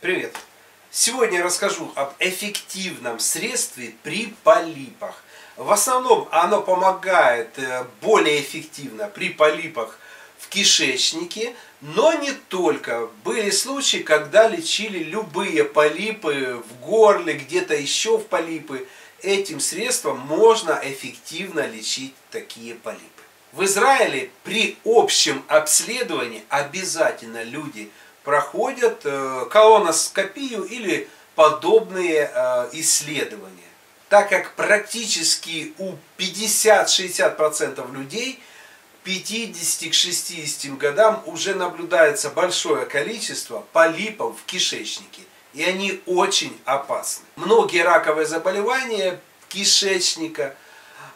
Привет! Сегодня я расскажу об эффективном средстве при полипах. В основном оно помогает э, более эффективно при полипах в кишечнике, но не только. Были случаи, когда лечили любые полипы в горле, где-то еще в полипы. Этим средством можно эффективно лечить такие полипы. В Израиле при общем обследовании обязательно люди проходят э, колоноскопию или подобные э, исследования. Так как практически у 50-60% людей 50 к 60 годам уже наблюдается большое количество полипов в кишечнике. И они очень опасны. Многие раковые заболевания кишечника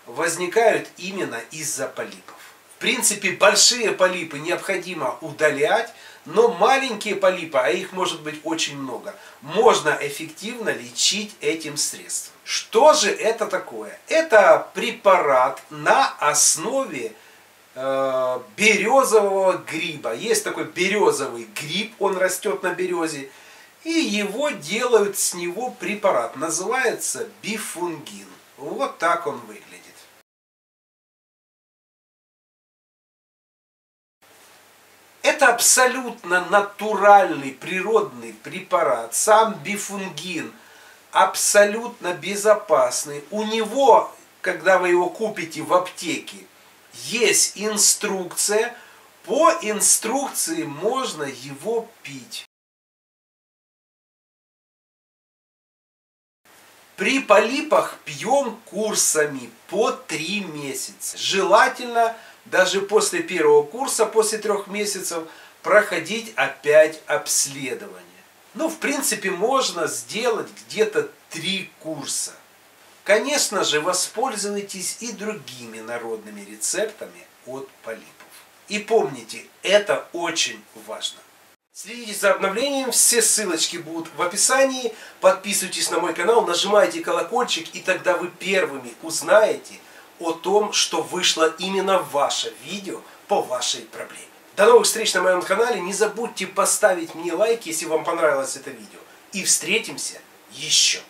возникают именно из-за полипов. В принципе, большие полипы необходимо удалять, но маленькие полипы, а их может быть очень много, можно эффективно лечить этим средством. Что же это такое? Это препарат на основе э, березового гриба. Есть такой березовый гриб, он растет на березе. И его делают с него препарат. Называется бифунгин. Вот так он выглядит. Это абсолютно натуральный, природный препарат. Сам бифунгин абсолютно безопасный. У него, когда вы его купите в аптеке, есть инструкция. По инструкции можно его пить. При полипах пьем курсами по 3 месяца. Желательно даже после первого курса, после трех месяцев, проходить опять обследование. Ну, в принципе, можно сделать где-то три курса. Конечно же, воспользуйтесь и другими народными рецептами от полипов. И помните, это очень важно. Следите за обновлением, все ссылочки будут в описании. Подписывайтесь на мой канал, нажимайте колокольчик, и тогда вы первыми узнаете, о том, что вышло именно ваше видео по вашей проблеме. До новых встреч на моем канале. Не забудьте поставить мне лайк, если вам понравилось это видео. И встретимся еще.